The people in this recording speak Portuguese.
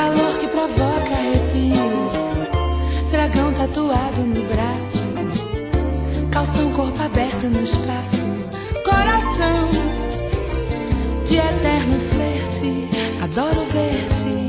calor que provoca arrepio. Dragão tatuado no braço, calção corpo aberto no espaço. Coração de eterno flerte, adoro ver-te.